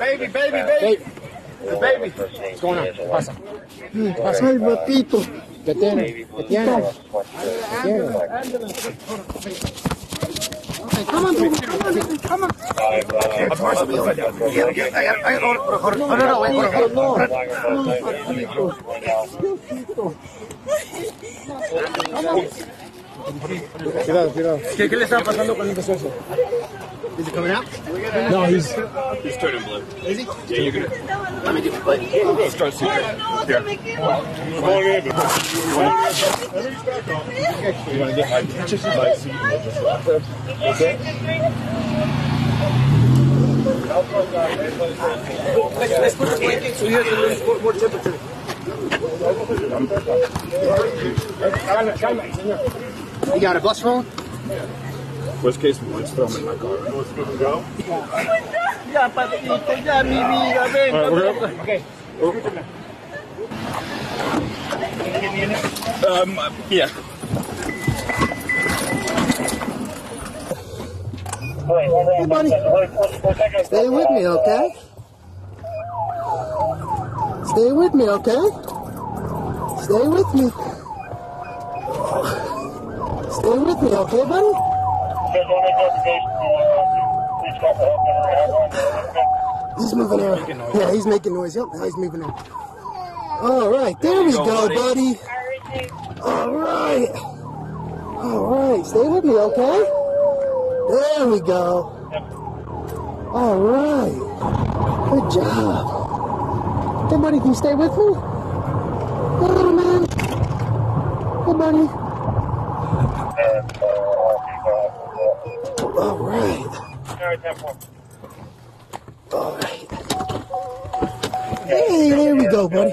Baby, baby, baby. The baby. What's going on? ¿Qué pasa? ¿Qué pasa? Ay, ratito. ¿Qué tiene? Come on, baby. Come on, come on. Cuidado, cuidado. ¿Qué, qué le estaba pasando cuando empezó eso? Is it coming out? No, he's He's turning blue. Is he? Yeah, you're gonna. Let me do it. Let's start secret. Here. Come on in. You want to get my picture so I see you? Okay. Let's put the blanket so he has a little more, more temperature. Calma, calma, señor. You got a bus phone? Worst case, him in my car. Go. Ya, patito, ya, mi vida, ven. All right, we're Okay. Um, yeah. Hey, buddy. Stay with me, okay? Stay with me, okay? Stay with me. Stay with me, okay, buddy? He's moving in. Yeah, he's making noise. Yep, now he's moving in. All right, there we go, buddy. All right. All right, stay with me, okay? There we go. All right. Good job. Hey, buddy, can you stay with me? Hey, little man. Hey, buddy. All right. All right. Hey, there we go, buddy.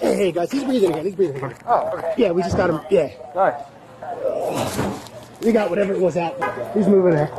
Hey, hey, guys, he's breathing again. He's breathing again. Oh, okay. Yeah, we just got him. Yeah, All right. we got whatever it was out. He's moving there.